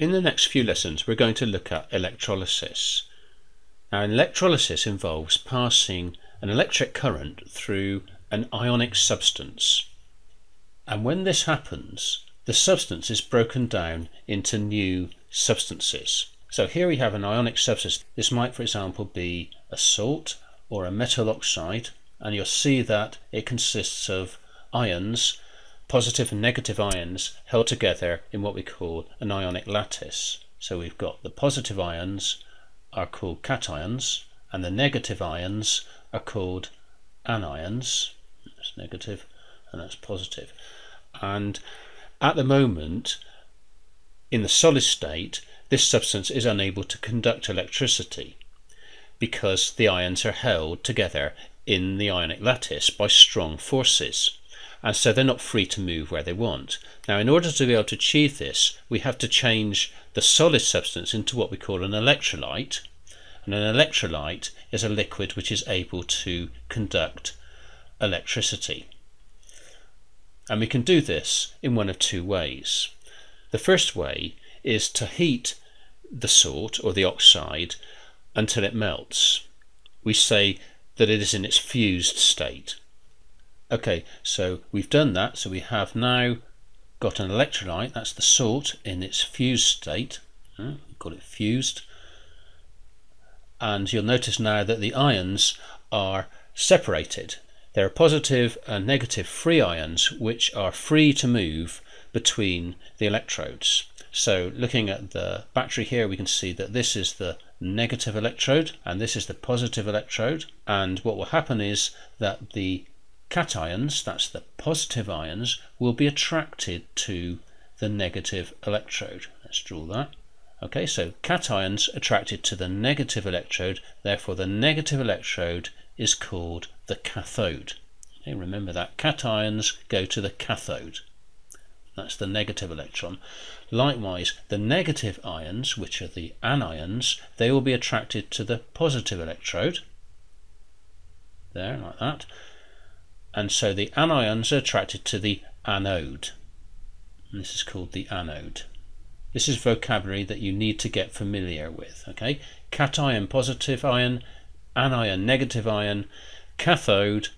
In the next few lessons we're going to look at electrolysis. Now electrolysis involves passing an electric current through an ionic substance. And when this happens, the substance is broken down into new substances. So here we have an ionic substance. This might, for example, be a salt or a metal oxide, and you'll see that it consists of ions positive and negative ions held together in what we call an ionic lattice. So we've got the positive ions are called cations and the negative ions are called anions. That's negative and that's positive. And at the moment, in the solid state, this substance is unable to conduct electricity because the ions are held together in the ionic lattice by strong forces and so they're not free to move where they want. Now in order to be able to achieve this we have to change the solid substance into what we call an electrolyte and an electrolyte is a liquid which is able to conduct electricity. And we can do this in one of two ways. The first way is to heat the salt or the oxide until it melts. We say that it is in its fused state. Okay, so we've done that. So we have now got an electrolyte, that's the salt in its fused state. Hmm, we call it fused. And you'll notice now that the ions are separated. There are positive and negative free ions which are free to move between the electrodes. So looking at the battery here we can see that this is the negative electrode and this is the positive electrode and what will happen is that the cations, that's the positive ions, will be attracted to the negative electrode. Let's draw that. Okay, so cations attracted to the negative electrode, therefore the negative electrode is called the cathode. Okay, remember that cations go to the cathode. That's the negative electron. Likewise, the negative ions, which are the anions, they will be attracted to the positive electrode. There, like that and so the anions are attracted to the anode. And this is called the anode. This is vocabulary that you need to get familiar with. Okay, cation positive ion, anion negative ion, cathode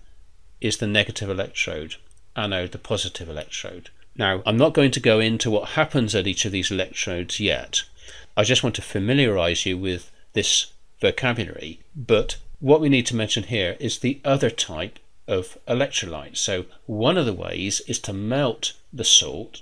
is the negative electrode, anode the positive electrode. Now, I'm not going to go into what happens at each of these electrodes yet. I just want to familiarize you with this vocabulary. But what we need to mention here is the other type of electrolytes. So one of the ways is to melt the salt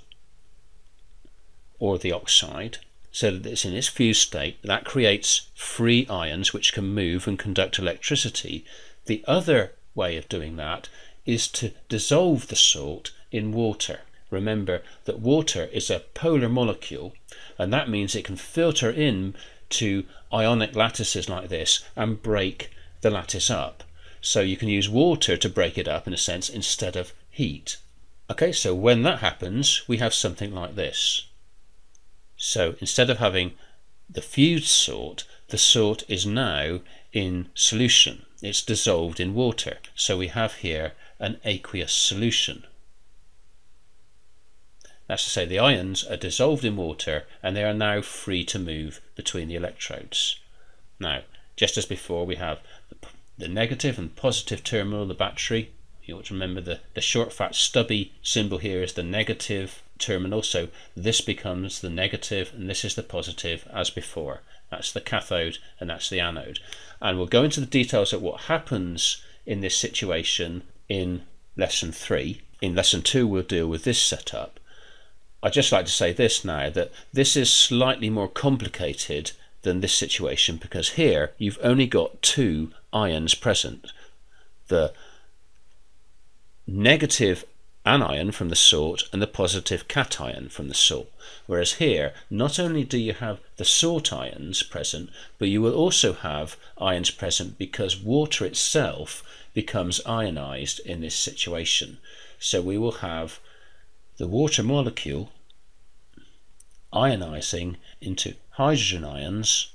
or the oxide so that it's in its fused state. That creates free ions which can move and conduct electricity. The other way of doing that is to dissolve the salt in water. Remember that water is a polar molecule and that means it can filter in to ionic lattices like this and break the lattice up. So you can use water to break it up in a sense instead of heat. Okay, so when that happens, we have something like this. So instead of having the fused salt, the salt is now in solution. It's dissolved in water. So we have here an aqueous solution. That's to say the ions are dissolved in water and they are now free to move between the electrodes. Now, just as before, we have the the negative and positive terminal of the battery. You ought to remember the, the short fat stubby symbol here is the negative terminal, so this becomes the negative and this is the positive as before. That's the cathode and that's the anode. And we'll go into the details of what happens in this situation in lesson 3. In lesson 2 we'll deal with this setup. I'd just like to say this now, that this is slightly more complicated than this situation because here you've only got two ions present. The negative anion from the salt and the positive cation from the salt. Whereas here, not only do you have the salt ions present, but you will also have ions present because water itself becomes ionized in this situation. So we will have the water molecule ionizing into hydrogen ions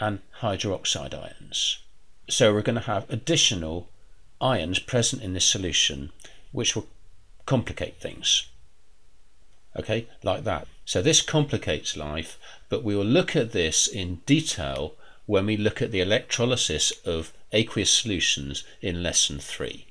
and hydroxide ions. So we're going to have additional ions present in this solution which will complicate things. Okay, like that. So this complicates life, but we will look at this in detail when we look at the electrolysis of aqueous solutions in lesson 3.